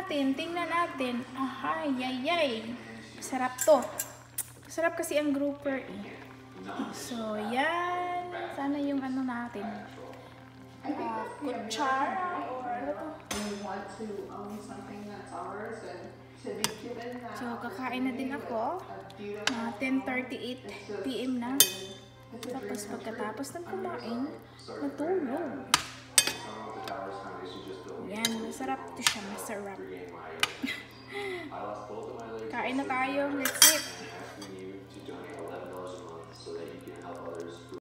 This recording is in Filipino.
natin. Tingnan natin. Ahay, yay, yay. Masarap to. Masarap kasi ang grouper eh. So, yan. Sana yung ano natin. Uh, kutsara or ano. So, kakain na din ako. Mga 10.38 p.m. na. Tapos pagkatapos ng kumain, natulog. Masarap to siya, masarap. Kain na tayo, let's eat.